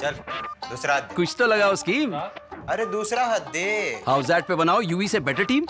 चल दूसरा हद कुछ तो लगाओ स्कीम अरे दूसरा हद दे। हाउस पे बनाओ यूवी से बेटर टीम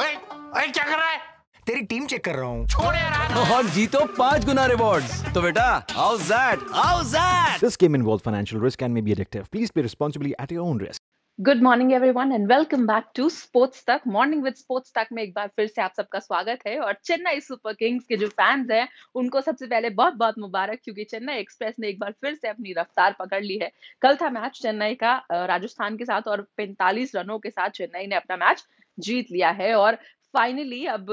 ओए ओए क्या कर रहा है? तेरी टीम चेक कर रहा हूँ। छोड़ यार और जीतो पाँच गुना रिवॉर्ड्स तो बेटा house that house that this game involve financial risk and may be addictive please play responsibly at your own risk. Good morning everyone and welcome back to sports Tak morning with sports Tak में एक बार फिर से आप सबका स्वागत है और Chennai super Kings के जो फैंस हैं, उनको सबसे पहले बहुत बहुत मुबारक, क्योंकि चेन्नई एक्सप्रेस ने एक बार फिर से अपनी रफ्तार पकड़ ली है। कल था मैच चेन्नई का राजस्थान के साथ और 45 रनों के साथ चेन्नई ने अपना मैच जीत लिया है और फाइनली अब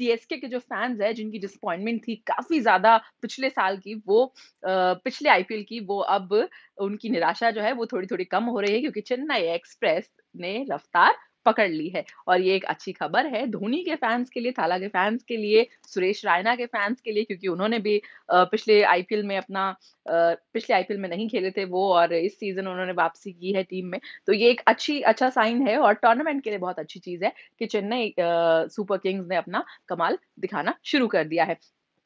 सीएसके के जो फैंस है, जिनकी डिसअपॉइंटमेंट थी काफ़ी ज़्यादा पिछले साल की, वो पिछले आईपीएल की, वो अब उनकी निराशा जो है, वो थोड़ी थोड़ी कम हो रही है, क्योंकि चेन्नई एक्सप्रेस ने रफ्तार पकड़ ली है। और ये एक अच्छी खबर है धोनी के फैंस के लिए, थाला के फैंस के लिए, सुरेश रायना के फैंस के लिए, क्योंकि उन्होंने भी पिछले आईपीएल में अपना पिछले आईपीएल में नहीं खेले थे वो और इस सीज़न उन्होंने वापसी की है टीम में। तो ये एक अच्छी अच्छा साइन है और टूर्नामेंट के लिए बहुत अच्छी चीज़ है कि चेन्नई सुपर किंग्स ने अपना कमाल दिखाना शुरू कर दिया है।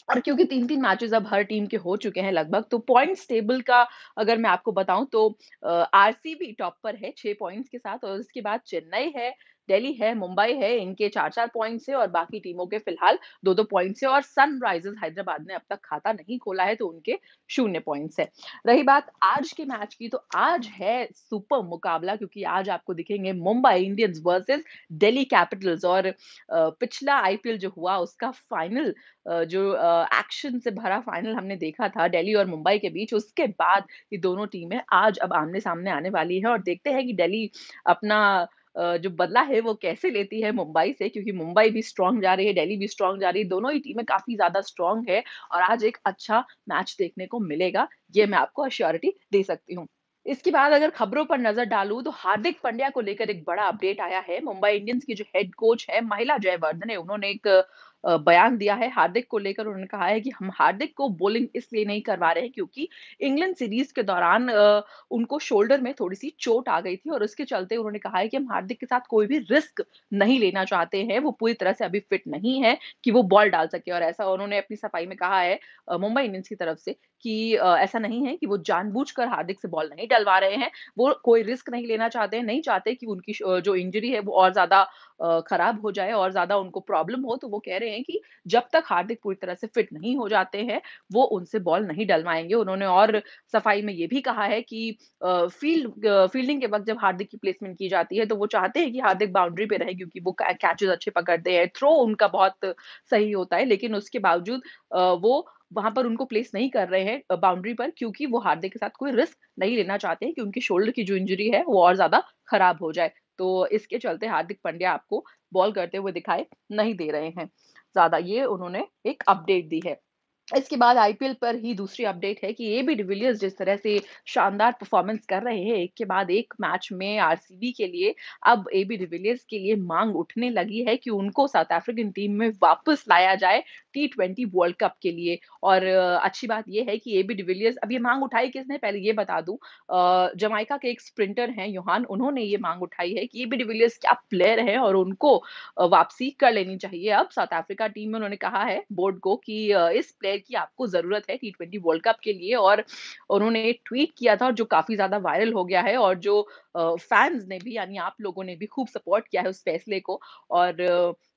और क्योंकि तीन तीन मैचेस अब हर टीम के हो चुके हैं लगभग तो पॉइंट्स टेबल का अगर मैं आपको बताऊँ तो आरसीबी टॉप पर है छह पॉइंट्स के साथ और उसके बाद चेन्नई है। दिल्ली है, मुंबई है, इनके चार चार पॉइंट्स है और बाकी टीमों के फ़िलहाल दो दो पॉइंट है और सनराइजर्स हैदराबाद ने अब तक खाता नहीं खोला है तो उनके शून्य पॉइंट्स है। रही बात आज के मैच की तो आज है सुपर मुकाबला क्योंकि आज आपको दिखेंगे Mumbai Indians versus Delhi Capitals और पिछला आईपीएल जो हुआ, उसका फाइनल जो एक्शन से भरा फाइनल हमने देखा था दिल्ली और मुंबई के बीच, उसके बाद ये दोनों टीमें आज अब आमने सामने आने वाली है और देखते हैं कि दिल्ली अपना जो बदला है वो कैसे लेती है मुंबई से? क्योंकि मुंबई भी स्ट्रांग जा रही है, दिल्ली भी स्ट्रांग जा रही है, दोनों ही टीमें काफ़ी ज़्यादा स्ट्रांग है और आज एक अच्छा मैच देखने को मिलेगा। ये मैं आपको अश्योरिटी दे सकती हूँ। इसके बाद अगर खबरों पर नज़र डालू तो हार्दिक पंड्या को लेकर एक बड़ा अपडेट आया है। मुंबई इंडियंस की जो हेड कोच है, महिला जयवर्धन है उन्होंने एक बयान दिया है हार्दिक को लेकर उन्होंने कहा है कि हम हार्दिक को बॉलिंग इसलिए नहीं करवा रहे हैं क्योंकि इंग्लैंड सीरीज़ के दौरान उनको शोल्डर में थोड़ी सी चोट आ गई थी और उसके चलते उन्होंने कहा है कि हम हार्दिक के साथ कोई भी रिस्क नहीं लेना चाहते हैं। वो पूरी तरह से अभी फिट नहीं है कि वो बॉल डाल सके और ऐसा उन्होंने अपनी सफ़ाई में कहा है मुंबई इंडियंस की तरफ़ से कि ऐसा नहीं है कि वो जानबूझकर हार्दिक से बॉल नहीं डलवा रहे हैं। वो कोई रिस्क नहीं लेना चाहते हैं नहीं चाहते कि उनकी जो इंजरी है वो और ज़्यादा खराब हो जाए और ज़्यादा उनको प्रॉब्लम हो तो वो कह रहे हैं कि जब तक हार्दिक पूरी तरह से फिट नहीं हो जाते हैं, वो उनसे बॉल नहीं डलवाएँगे। उन्होंने और सफ़ाई में ये भी कहा है कि फ़ील्ड फील्डिंग के वक्त जब हार्दिक की प्लेसमेंट की जाती है तो वो चाहते हैं कि हार्दिक बाउंड्री पे रहे क्योंकि वो कैचेस अच्छे पकड़ते हैं थ्रो उनका बहुत सही होता है, लेकिन उसके बावजूद वो वहाँ पर उनको प्लेस नहीं कर रहे हैं बाउंड्री पर क्योंकि वो हार्दिक के साथ कोई रिस्क नहीं लेना चाहते हैं कि उनकी शोल्डर की जो इंजरी है, वो और ज़्यादा खराब हो जाए। तो इसके चलते हार्दिक पांड्या आपको बॉल करते हुए दिखाई नहीं दे रहे हैं। ज़्यादा ये उन्होंने एक अपडेट दी है। इसके बाद आईपीएल पर ही दूसरी अपडेट है कि एबी डिविलियर्स जिस तरह से शानदार परफॉर्मेंस कर रहे हैं एक के बाद एक मैच में आरसीबी के लिए अब ए बी डिविलियर्स के लिए मांग उठने लगी है कि उनको साउथ अफ्रीकन टीम में वापस लाया जाए। टी ट्वेंटी वर्ल्ड कप के लिए। और अच्छी बात यह है कि ए बी डिविलियर्स अब ये मांग उठाई किसने? पहले ये बता दूँ जमाइका के एक स्प्रिंटर हैं, योहान, उन्होंने ये मांग उठाई है कि ए बी डिविलियर्स क्या प्लेयर है और उनको वापसी कर लेनी चाहिए। अब साउथ अफ्रीका टीम में उन्होंने कहा है बोर्ड को कि इस प्लेयर की आपको ज़रूरत है टी ट्वेंटी वर्ल्ड कप के लिए। और उन्होंने ट्वीट किया था और जो काफ़ी ज़्यादा वायरल हो गया है और जो फैंस ने भी, यानी आप लोगों ने भी खूब सपोर्ट किया है उस फैसले को। और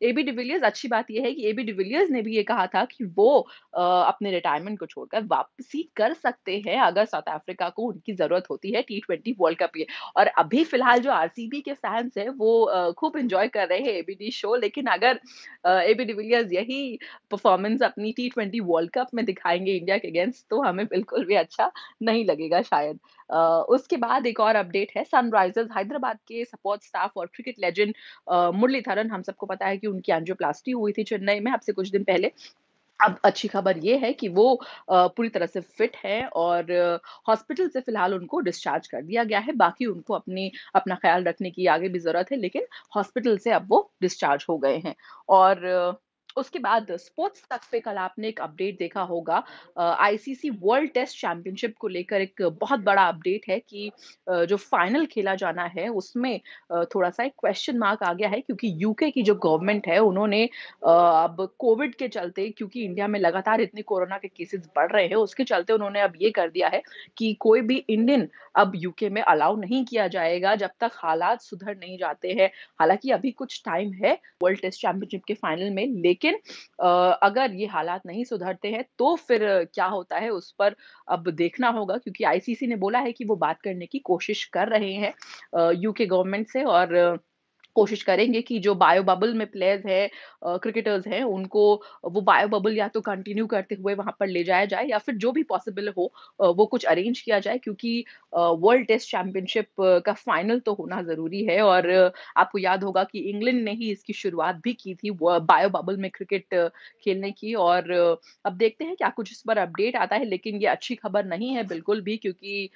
एबी डिविलियर्स अच्छी बात यह है कि एबी डिविलियर्स ने भी ये कहा था कि वो अपने रिटायरमेंट को छोड़कर वापसी कर सकते हैं अगर साउथ अफ्रीका को उनकी ज़रूरत होती है टी ट्वेंटी वर्ल्ड कप की और अभी फ़िलहाल जो आरसीबी के फैंस है वो खूब इंजॉय कर रहे हैं एबीडी शो लेकिन अगर एबी डिविलियर्स यही परफॉर्मेंस अपनी टी ट्वेंटी वर्ल्ड कप में दिखाएँगे इंडिया के अगेंस्ट तो हमें बिल्कुल भी अच्छा नहीं लगेगा शायद। उसके बाद एक और अपडेट है, सनराइजर्स, हैदराबाद के सपोर्ट स्टाफ और क्रिकेट लेजेंड मुरलीधरन, हम सबको पता है कि उनकी एंजियोप्लास्टी हुई थी चेन्नई में अब से कुछ दिन पहले। अब अच्छी खबर ये है कि वो पूरी तरह से फिट है और हॉस्पिटल से फ़िलहाल उनको डिस्चार्ज कर दिया गया है। बाकी उनको अपनी, अपना ख्याल रखने की आगे भी ज़रूरत है, लेकिन हॉस्पिटल से अब वो डिस्चार्ज हो गए हैं। और उसके बाद स्पोर्ट्स तक पे कल आपने एक अपडेट देखा होगा। आईसीसी वर्ल्ड टेस्ट चैंपियनशिप को लेकर एक बहुत बड़ा अपडेट है कि जो फाइनल खेला जाना है, उसमें थोड़ा सा एक क्वेश्चन मार्क आ गया है क्योंकि यूके की जो गवर्नमेंट है, उन्होंने अब कोविड के चलते, क्योंकि इंडिया में लगातार इतने कोरोना के केसेस बढ़ रहे हैं, उसके चलते उन्होंने अब ये कर दिया है कि कोई भी इंडियन अब यूके में अलाउ नहीं किया जाएगा जब तक हालात सुधर नहीं जाते हैं। हालाँकि अभी कुछ टाइम है वर्ल्ड टेस्ट चैंपियनशिप के फाइनल में, लेकिन अ, अगर ये हालात नहीं सुधरते हैं तो फिर क्या होता है उस पर अब देखना होगा क्योंकि आईसीसी ने बोला है कि वो बात करने की कोशिश कर रहे हैं यूके गवर्नमेंट से और कोशिश करेंगे कि जो बायो बबल में प्लेयर्स हैं क्रिकेटर्स हैं, उनको वो बायो बबल या तो कंटिन्यू करते हुए वहाँ पर ले जाया जाए या फिर जो भी पॉसिबल हो वो कुछ अरेंज किया जाए क्योंकि वर्ल्ड टेस्ट चैंपियनशिप का फाइनल तो होना ज़रूरी है और आपको याद होगा कि इंग्लैंड ने ही इसकी शुरुआत भी की थी बायो बबल में क्रिकेट खेलने की और अब देखते हैं क्या कुछ इस पर अपडेट आता है लेकिन ये अच्छी खबर नहीं है बिल्कुल भी क्योंकि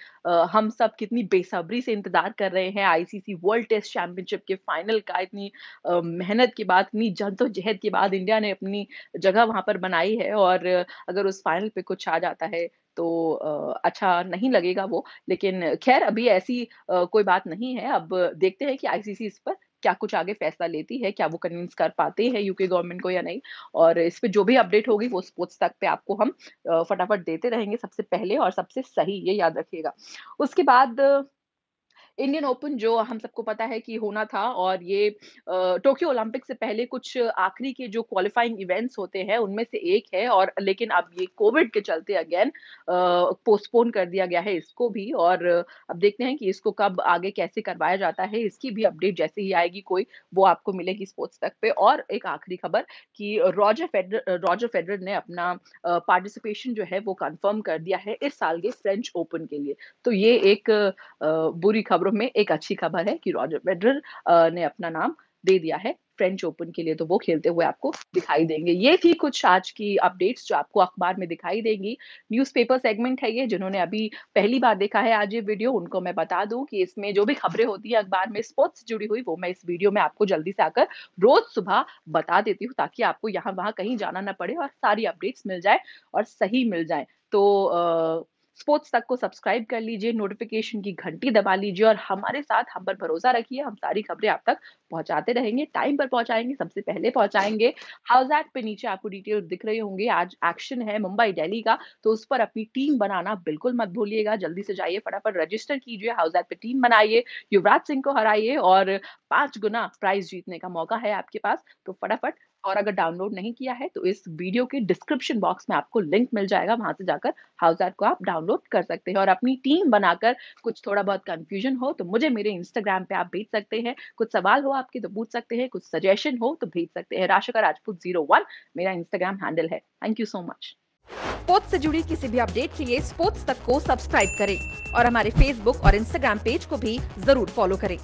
हम सब कितनी बेसब्री से इंतज़ार कर रहे हैं आईसीसी वर्ल्ड टेस्ट चैंपियनशिप के फाइनल का इतनी मेहनत के बाद, इतनी जद्दोजहद के बाद इंडिया ने अपनी जगह वहाँ पर बनाई है और अगर उस फाइनल पे कुछ आ जाता है तो अच्छा नहीं लगेगा वो। लेकिन ख़ैर अभी ऐसी कोई बात नहीं है। अब देखते हैं कि आईसीसी इस पर क्या कुछ आगे फैसला लेती है, क्या वो कन्विंस कर पाते हैं यूके गवर्नमेंट को या नहीं। और इस पे जो भी अपडेट होगी वो स्पोर्ट्स तक पे आपको हम फटाफट देते रहेंगे सबसे पहले और सबसे सही, ये याद रखिएगा। उसके बाद इंडियन ओपन जो हम सबको पता है कि होना था और ये टोक्यो ओलंपिक से पहले कुछ आखिरी के जो क्वालिफाइंग इवेंट्स होते हैं, उनमें से एक है और लेकिन अब ये कोविड के चलते अगेन पोस्टपोन कर दिया गया है इसको भी और अब देखते हैं कि इसको कब आगे कैसे करवाया जाता है, इसकी भी अपडेट जैसे ही आएगी कोई वो आपको मिलेगी स्पोर्ट्स तक पे और एक आखिरी खबर कि रॉजर फेडर रॉजर फेडरर ने अपना पार्टिसिपेशन जो है वो कंफर्म कर दिया है इस साल के फ्रेंच ओपन के लिए। तो ये एक बुरी खबरों में एक अच्छी खबर है कि रॉजर फेडरर ने अपना नाम दे दिया है फ्रेंच ओपन के लिए, तो वो खेलते हुए आपको दिखाई देंगे। ये थी कुछ आज की अपडेट्स जो आपको अखबार में दिखाई देंगी। न्यूज़पेपर सेगमेंट है ये, जिन्होंने अभी पहली बार देखा है आज ये वीडियो उनको मैं बता दूँ कि इसमें जो भी खबरें होती है अखबार में स्पोर्ट्स जुड़ी हुई वो मैं इस वीडियो में आपको जल्दी से आकर रोज़ सुबह बता देती हूँ ताकि आपको यहाँ-वहाँ कहीं जाना ना पड़े और सारी अपडेट्स मिल जाए और सही मिल जाए तो स्पोर्ट्स तक को सब्सक्राइब कर लीजिए, नोटिफ़िकेशन की घंटी दबा लीजिए और हमारे साथ हम पर भरोसा रखिए, हम सारी खबरें आप तक पहुँचाते रहेंगे, टाइम पर पहुंचाएँगे सबसे पहले पहुंचाएँगे। हाउस एट पे नीचे आपको डिटेल्स दिख रहे होंगे, आज एक्शन है मुंबई दिल्ली का, तो उस पर अपनी टीम बनाना बिल्कुल मत भूलिएगा। जल्दी से जाइए फटाफट रजिस्टर कीजिए, हाउस एट पे टीम बनाइए, युवराज सिंह को हराइए और पाँच गुना प्राइज़ जीतने का मौका है आपके पास, तो फटाफट और अगर डाउनलोड नहीं किया है तो इस वीडियो के डिस्क्रिप्शन बॉक्स में आपको लिंक मिल जाएगा, वहाँ से जाकर हाउस एट को आप डाउनलोड कर सकते हैं और अपनी टीम बनाकर कुछ थोड़ा बहुत कंफ्यूजन हो तो मुझे मेरे इंस्टाग्राम पे आप भेज सकते हैं। कुछ सवाल हो आपके तो पूछ सकते हैं, कुछ सजेशन हो तो भेज सकते हैं। राशिका राजपूत 01 मेरा इंस्टाग्राम हैंडल है। Thank you so much. Sports से जुड़ी किसी भी अपडेट के लिए स्पोर्ट्स तक को सब्सक्राइब करें और हमारे फेसबुक और इंस्टाग्राम पेज को भी ज़रूर फॉलो करें